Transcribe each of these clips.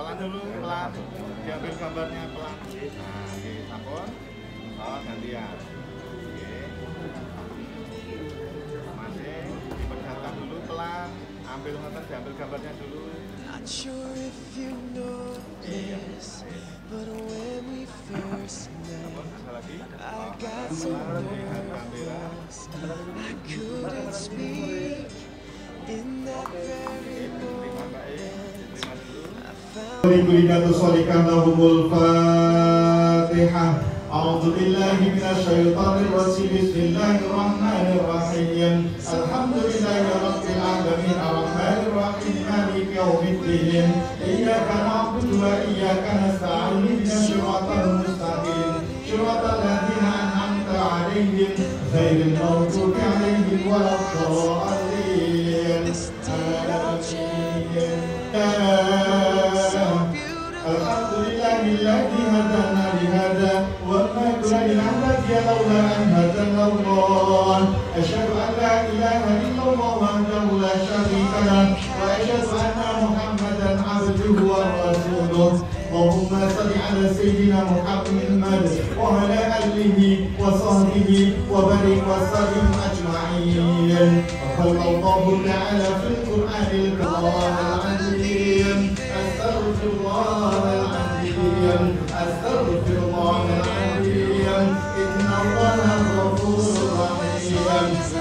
pelan dulu pelan. Diambil gambarnya pelan. Nah oke sampun oh gantian. Oke. Masih diperlihatkan dulu pelan. Ambil ngotot diambil gambarnya dulu. Not sure if you noticed, but when we first met, I got so nervous. I couldn't speak in that very ولكل صالحا لهم الفاتحة أعوذ بالله من الشيطان الرجيم بسم الله الرحمن الرحيم الحمد لله رب العالمين الرحمن الرحيم مالك يوم الدين إياك نعبد وإياك نستعين اهدنا الصراط المستقيم صراط الذين أنعمت عليهم غير المغضوب هدانا الله. أشهد أن لا إله إلا الله وحده لا شريك له وأشهد أن محمدا عبده ورسوله. اللهم صل على سيدنا محمد وعلى آله وصحبه وبارك وسلم أجمعين. وقال الله تعالى في القرآن الكريم أستغفر الله العظيم أستغفر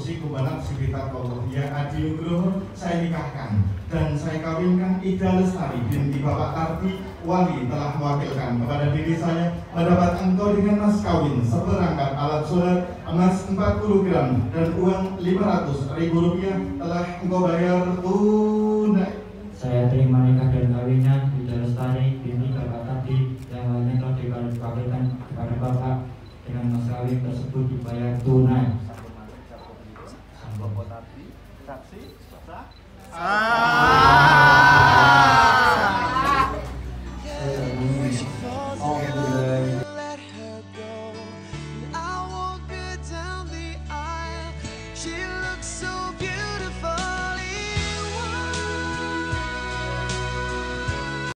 Usiku banak sibitat Allah. Ya Adi Nugroho, saya nikahkan dan saya kawinkan Ida Lestari binti Bapak Tardi Wali telah mewakilkan kepada diri saya mendapat engkau dengan mas kawin seperangkat alat sholat emas 40 gram dan uang 500 ribu rupiah telah engkau bayar tunai. Saya terima nikah dan kawinnya Ida Lestari binti Bapak Tadi yang lainnya telah diwakilkan kepada Bapak dengan mas kawin tersebut dibayar tunai. taxi, ¿verdad? Ah.